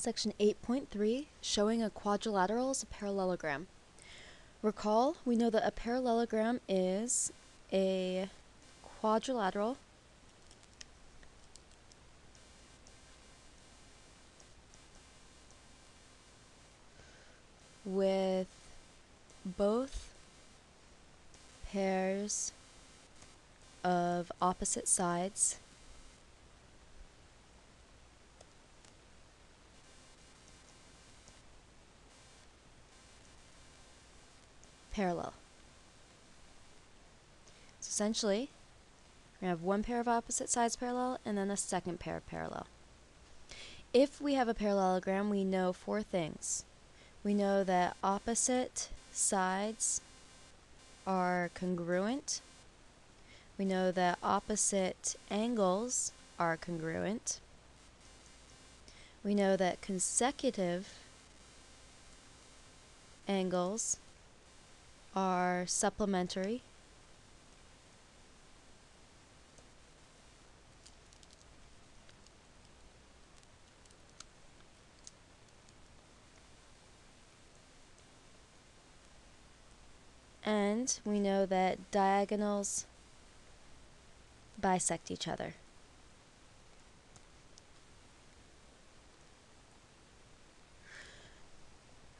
Section 8.3, showing a quadrilateral as a parallelogram. Recall, we know that a parallelogram is a quadrilateral with both pairs of opposite sides parallel. So essentially, we have one pair of opposite sides parallel and then a second pair of parallel. If we have a parallelogram, we know four things. We know that opposite sides are congruent. We know that opposite angles are congruent. We know that consecutive angles are supplementary. And we know that diagonals bisect each other.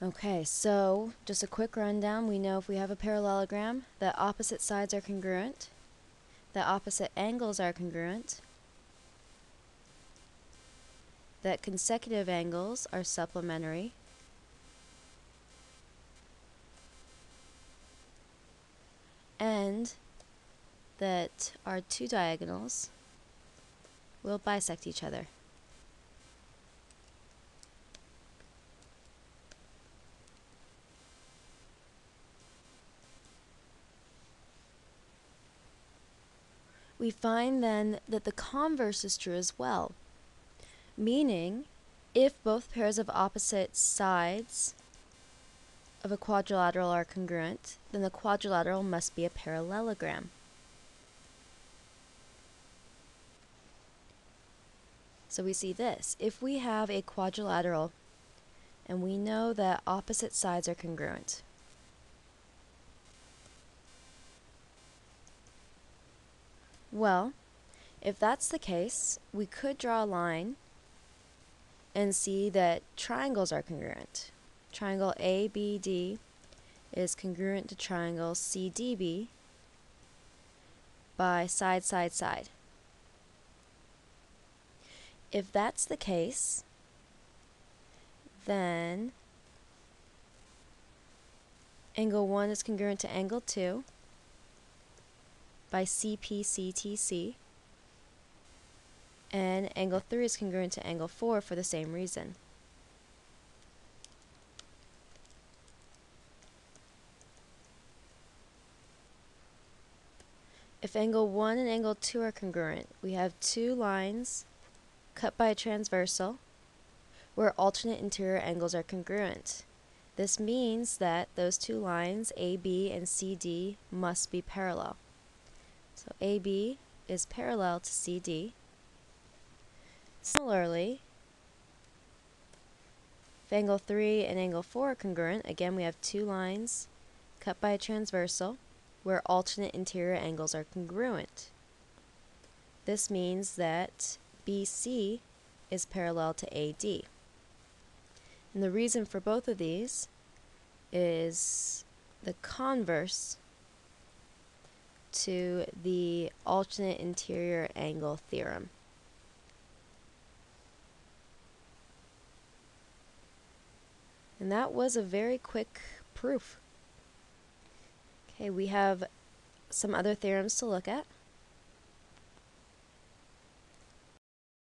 Okay, so just a quick rundown. We know if we have a parallelogram that opposite sides are congruent, that opposite angles are congruent, that consecutive angles are supplementary, and that our two diagonals will bisect each other. We find then that the converse is true as well. Meaning, if both pairs of opposite sides of a quadrilateral are congruent, then the quadrilateral must be a parallelogram. So we see this. If we have a quadrilateral and we know that opposite sides are congruent, Well, if that's the case, we could draw a line and see that triangles are congruent. Triangle ABD is congruent to triangle CDB by side, side, side. If that's the case, then angle 1 is congruent to angle 2 by CPCTC, and angle 3 is congruent to angle 4 for the same reason. If angle 1 and angle 2 are congruent, we have two lines cut by a transversal where alternate interior angles are congruent. This means that those two lines, AB and CD, must be parallel. So AB is parallel to CD. Similarly, if angle 3 and angle 4 are congruent, again we have two lines cut by a transversal where alternate interior angles are congruent. This means that BC is parallel to AD. And the reason for both of these is the converse to the alternate interior angle theorem. And that was a very quick proof. Okay, we have some other theorems to look at.